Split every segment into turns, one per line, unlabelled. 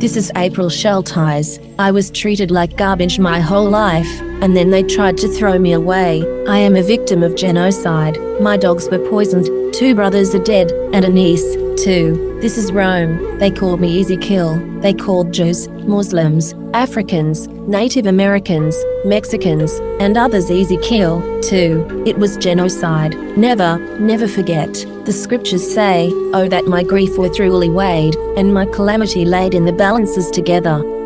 This is April Schulthies. I was treated like garbage my whole life, and then they tried to throw me away. I am a victim of genocide. My dogs were poisoned, two brothers are dead, and a niece, too. This is Rome. They called me Easy Kill. They called Jews, Muslims, Africans, Native Americans, Mexicans, and others easy kill, too. It was genocide. Never, never forget. The scriptures say, Oh, that my grief were truly weighed, and my calamity laid in the balances together.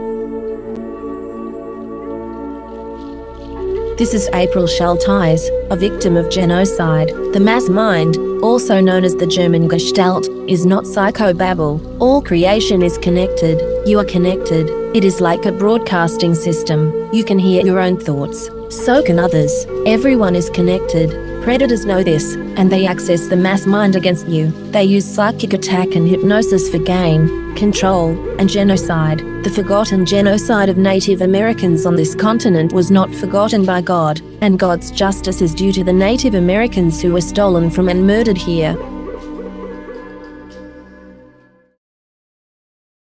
This is April Shell a victim of genocide. The mass mind, also known as the German Gestalt, is not psychobabble. All creation is connected. You are connected. It is like a broadcasting system. You can hear your own thoughts. So can others. Everyone is connected. Predators know this, and they access the mass mind against you. They use psychic attack and hypnosis for gain, control, and genocide. The forgotten genocide of Native Americans on this continent was not forgotten by God, and God's justice is due to the Native Americans who were stolen from and murdered here.